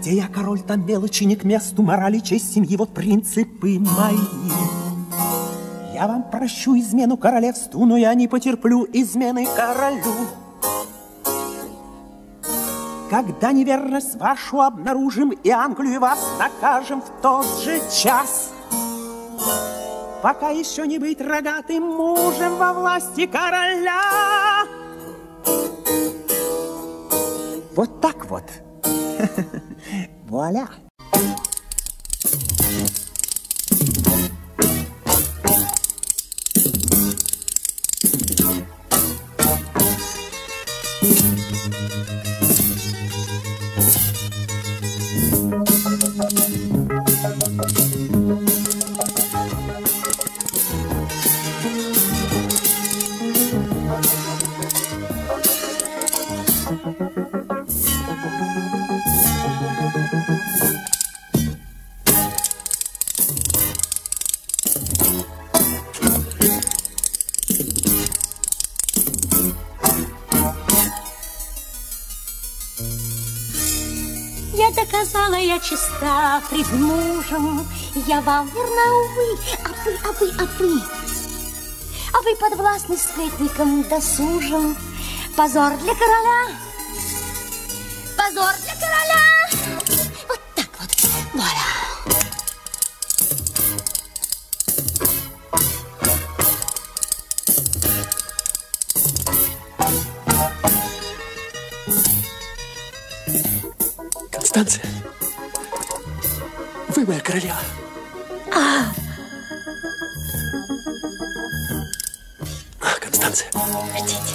Где я король, там мелочи не к месту, морали, честь семьи, вот принципы мои. Я вам прощу измену королевству, но я не потерплю измены королю. Когда неверность вашу обнаружим И Англию вас накажем в тот же час. Пока еще не быть рогатым мужем во власти короля. Вот так вот. Вуаля. Я доказала, я чиста пред мужем, Я вам верна, увы, а вы, а вы, а вы, А вы подвластны сплетникам досужим. Позор для короля, позор для короля. Вот так вот, вуаля. Констанция, вы моя королева. А, Констанция, Хотите?